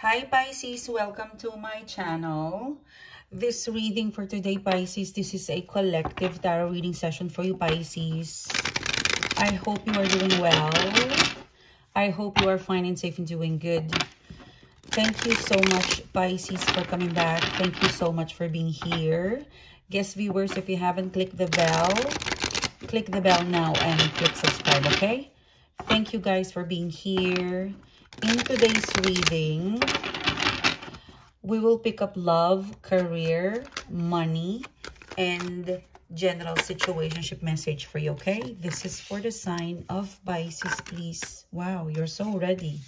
Hi Pisces, welcome to my channel. This reading for today, Pisces, this is a collective tarot reading session for you, Pisces. I hope you are doing well. I hope you are fine and safe and doing good. Thank you so much, Pisces, for coming back. Thank you so much for being here. Guest viewers, if you haven't clicked the bell, click the bell now and click subscribe, okay? Thank you guys for being here. In today's reading, we will pick up love, career, money, and general situationship message for you, okay? This is for the sign of Pisces, please. Wow, you're so ready.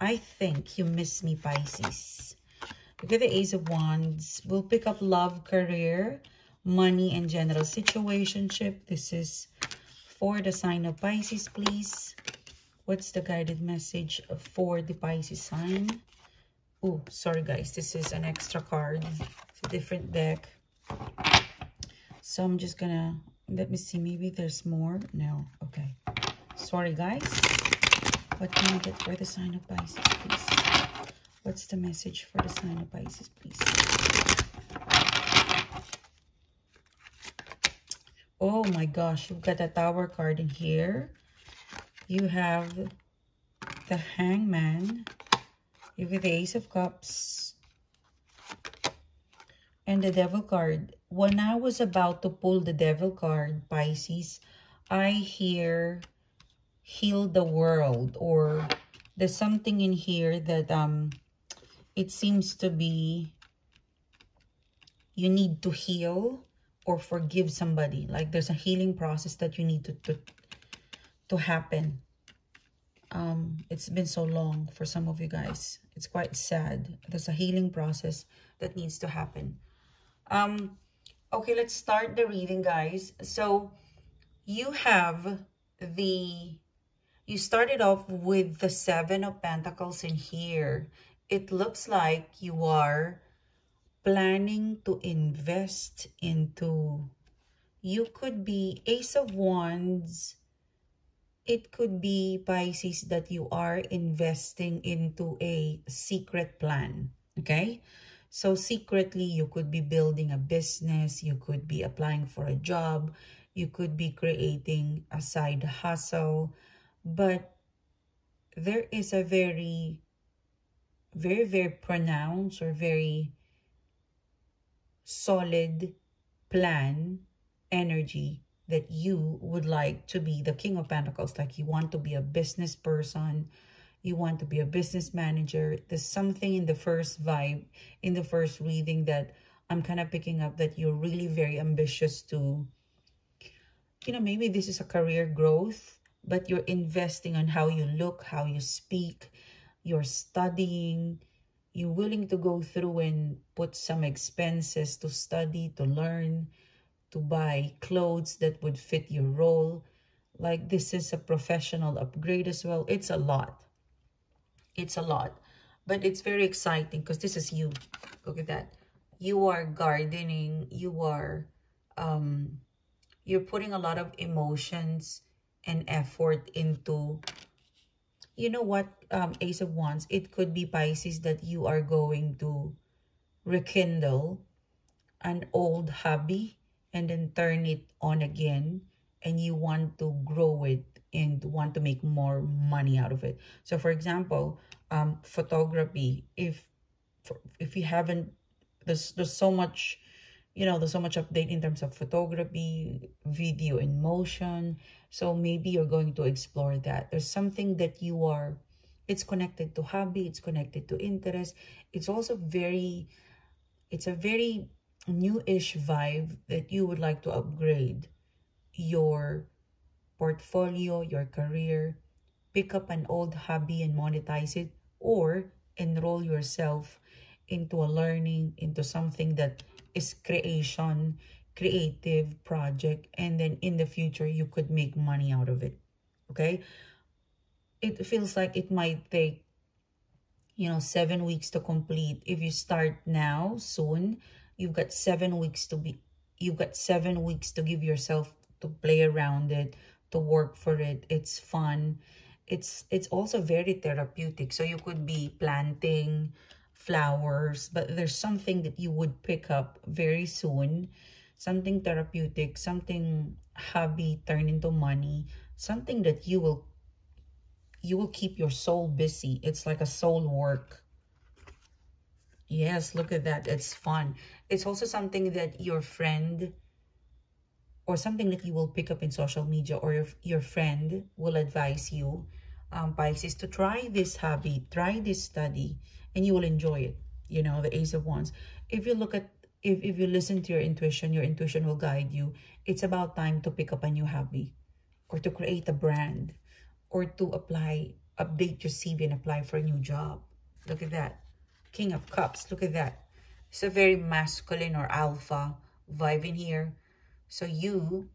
I think you miss me, Pisces. Look at the Ace of Wands. We'll pick up love, career, money, and general situationship. This is for the sign of Pisces, please. What's the guided message for the Pisces sign? Oh, sorry guys, this is an extra card. It's a different deck. So I'm just gonna, let me see, maybe there's more. No, okay. Sorry guys. What can I get for the sign of Pisces, please? What's the message for the sign of Pisces, please? Oh my gosh, you've got a tower card in here you have the hangman, you have the ace of cups, and the devil card. When I was about to pull the devil card, Pisces, I hear heal the world or there's something in here that um it seems to be you need to heal or forgive somebody like there's a healing process that you need to, to to happen. Um, it's been so long for some of you guys. It's quite sad. There's a healing process that needs to happen. Um, okay, let's start the reading, guys. So you have the, you started off with the Seven of Pentacles in here. It looks like you are planning to invest into, you could be Ace of Wands, it could be, Pisces, that you are investing into a secret plan, okay? So secretly, you could be building a business, you could be applying for a job, you could be creating a side hustle, but there is a very, very, very pronounced or very solid plan energy that you would like to be the King of Pentacles, like you want to be a business person, you want to be a business manager. There's something in the first vibe, in the first reading that I'm kind of picking up that you're really very ambitious to, you know, maybe this is a career growth, but you're investing on how you look, how you speak, you're studying, you're willing to go through and put some expenses to study, to learn, to buy clothes that would fit your role. Like this is a professional upgrade as well. It's a lot. It's a lot. But it's very exciting because this is you. Look at that. You are gardening. You are, um, you're putting a lot of emotions and effort into, you know what, um, Ace of Wands, it could be Pisces that you are going to rekindle an old hobby and then turn it on again and you want to grow it and want to make more money out of it. So for example, um, photography, if if you haven't, there's, there's so much, you know, there's so much update in terms of photography, video in motion. So maybe you're going to explore that. There's something that you are, it's connected to hobby, it's connected to interest. It's also very, it's a very new-ish vibe that you would like to upgrade your portfolio, your career, pick up an old hobby and monetize it, or enroll yourself into a learning, into something that is creation, creative project, and then in the future, you could make money out of it, okay? It feels like it might take, you know, seven weeks to complete. If you start now, soon, You've got seven weeks to be, you've got seven weeks to give yourself to play around it, to work for it. It's fun. it's it's also very therapeutic. So you could be planting flowers, but there's something that you would pick up very soon. Something therapeutic, something hobby turn into money, something that you will you will keep your soul busy. It's like a soul work. Yes, look at that. It's fun. It's also something that your friend or something that you will pick up in social media or your, your friend will advise you, um, Pisces, to try this hobby, try this study, and you will enjoy it. You know, the Ace of Wands. If you look at, if, if you listen to your intuition, your intuition will guide you. It's about time to pick up a new hobby or to create a brand or to apply, update your CV and apply for a new job. Look at that. King of Cups. Look at that. It's a very masculine or alpha vibe in here. So you,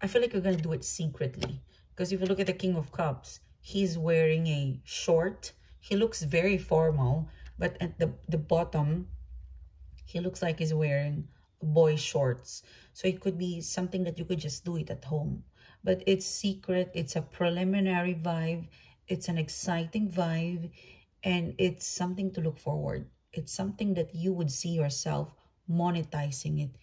I feel like you're going to do it secretly. Because if you look at the King of Cups, he's wearing a short. He looks very formal. But at the, the bottom, he looks like he's wearing boy shorts. So it could be something that you could just do it at home but it's secret. It's a preliminary vibe. It's an exciting vibe and it's something to look forward. It's something that you would see yourself monetizing it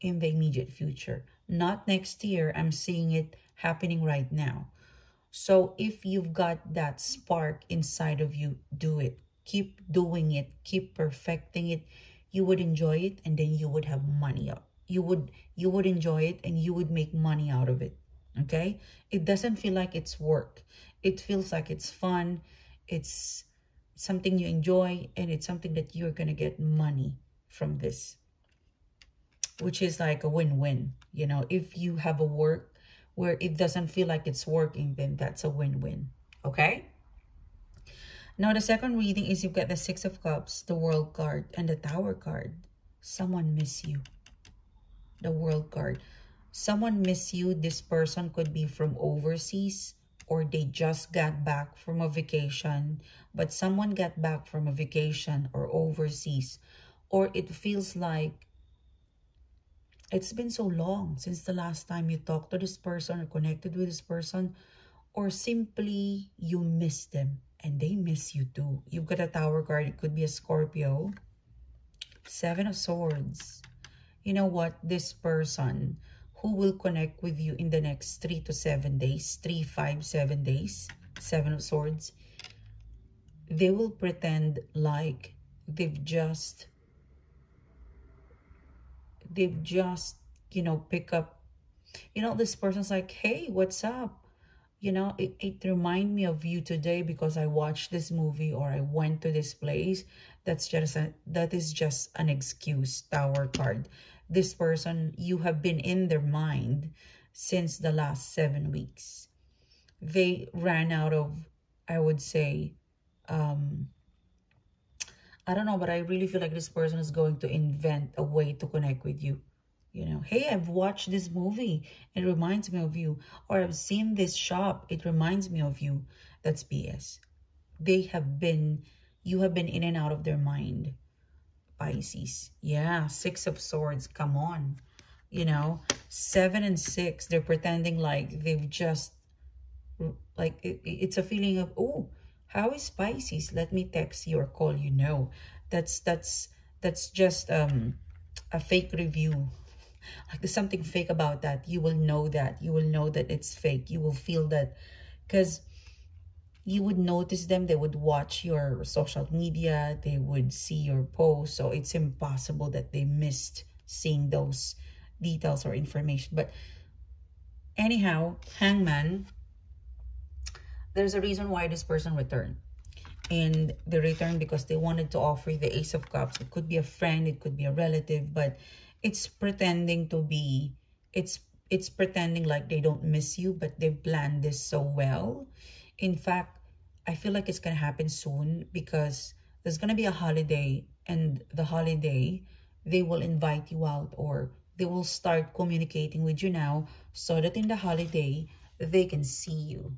in the immediate future. Not next year. I'm seeing it happening right now. So if you've got that spark inside of you, do it. Keep doing it. Keep perfecting it. You would enjoy it and then you would have money up. You would you would enjoy it and you would make money out of it okay it doesn't feel like it's work it feels like it's fun it's something you enjoy and it's something that you're gonna get money from this which is like a win-win you know? If you have a work where it doesn't feel like it's working then that's a win-win okay? Now the second reading is you've got the six of cups the world card and the tower card. Someone miss you. The world card. Someone miss you. This person could be from overseas or they just got back from a vacation. But someone got back from a vacation or overseas. Or it feels like it's been so long since the last time you talked to this person or connected with this person. Or simply you miss them and they miss you too. You've got a tower card. It could be a Scorpio. Seven of Swords. You know what? This person who will connect with you in the next three to seven days, three, five, seven days, seven of swords, they will pretend like they've just, they've just, you know, pick up, you know, this person's like, hey, what's up? You know, it, it remind me of you today because I watched this movie or I went to this place. That's just, a, that is just an excuse, tower card this person, you have been in their mind since the last seven weeks. They ran out of, I would say, um, I don't know, but I really feel like this person is going to invent a way to connect with you. You know, hey, I've watched this movie. It reminds me of you. Or I've seen this shop. It reminds me of you. That's BS. They have been, you have been in and out of their mind. Pisces. Yeah, Six of Swords. Come on. You know, seven and six, they're pretending like they've just, like, it, it's a feeling of, oh, how is Pisces? Let me text you or call you. No, that's, that's, that's just um a fake review. Like there's something fake about that. You will know that. You will know that it's fake. You will feel that. Because you would notice them. They would watch your social media. They would see your posts. So it's impossible that they missed seeing those details or information. But anyhow, hangman, there's a reason why this person returned. And they returned because they wanted to offer the Ace of Cups. It could be a friend. It could be a relative. But it's pretending to be, it's it's pretending like they don't miss you, but they've planned this so well. In fact, I feel like it's going to happen soon because there's going to be a holiday and the holiday, they will invite you out or they will start communicating with you now so that in the holiday, they can see you.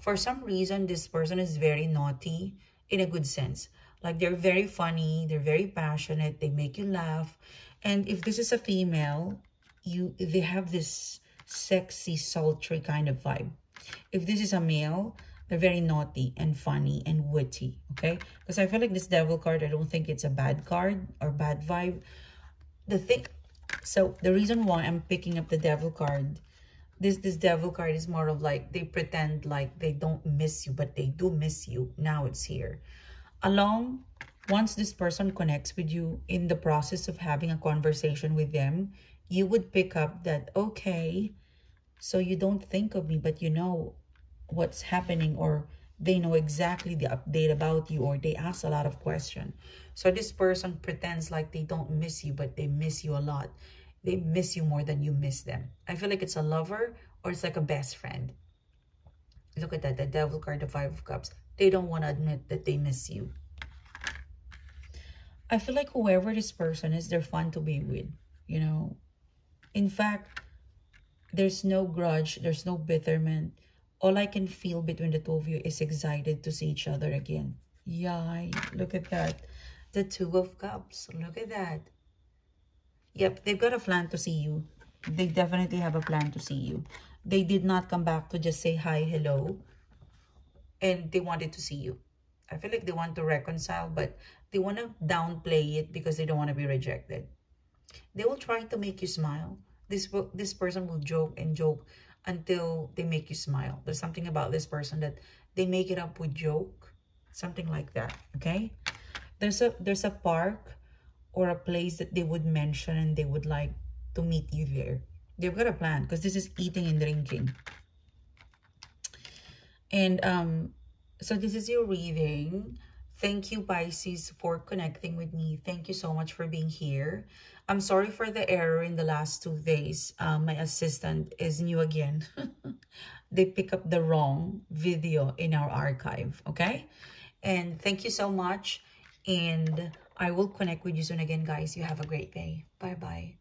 For some reason, this person is very naughty in a good sense. Like they're very funny, they're very passionate, they make you laugh. And if this is a female, you they have this sexy, sultry kind of vibe. If this is a male, They're very naughty and funny and witty, okay? Because I feel like this devil card, I don't think it's a bad card or bad vibe. The thing, so the reason why I'm picking up the devil card, this, this devil card is more of like, they pretend like they don't miss you, but they do miss you. Now it's here. Along, once this person connects with you in the process of having a conversation with them, you would pick up that, okay, so you don't think of me, but you know what's happening or they know exactly the update about you or they ask a lot of questions. So this person pretends like they don't miss you, but they miss you a lot. They miss you more than you miss them. I feel like it's a lover or it's like a best friend. Look at that, the devil card, the five of cups. They don't want to admit that they miss you. I feel like whoever this person is, they're fun to be with, you know. In fact, there's no grudge, there's no bitterment all I can feel between the two of you is excited to see each other again. Yay, look at that. The Two of Cups, look at that. Yep, they've got a plan to see you. They definitely have a plan to see you. They did not come back to just say hi, hello. And they wanted to see you. I feel like they want to reconcile, but they want to downplay it because they don't want to be rejected. They will try to make you smile. This, this person will joke and joke until they make you smile. There's something about this person that they make it up with joke, something like that, okay? There's a there's a park or a place that they would mention and they would like to meet you there. They've got a plan because this is eating and drinking. And um, so this is your reading. Thank you, Pisces, for connecting with me. Thank you so much for being here. I'm sorry for the error in the last two days. Uh, my assistant is new again. they pick up the wrong video in our archive, okay? And thank you so much. And I will connect with you soon again, guys. You have a great day. Bye-bye.